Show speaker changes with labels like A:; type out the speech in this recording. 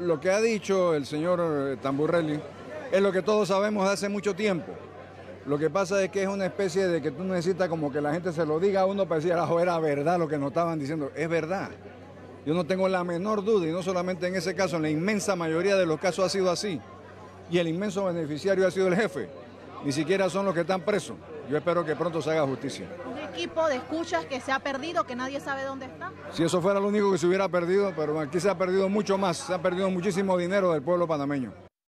A: Lo que ha dicho el señor eh, Tamburelli es lo que todos sabemos de hace mucho tiempo. Lo que pasa es que es una especie de que tú necesitas como que la gente se lo diga a uno para decir, ah, era verdad lo que nos estaban diciendo. Es verdad. Yo no tengo la menor duda, y no solamente en ese caso, en la inmensa mayoría de los casos ha sido así. Y el inmenso beneficiario ha sido el jefe. Ni siquiera son los que están presos. Yo espero que pronto se haga justicia.
B: Un equipo de escuchas que se ha perdido, que nadie sabe dónde está.
A: Si eso fuera lo único que se hubiera perdido, pero aquí se ha perdido mucho más, se ha perdido muchísimo dinero del pueblo panameño.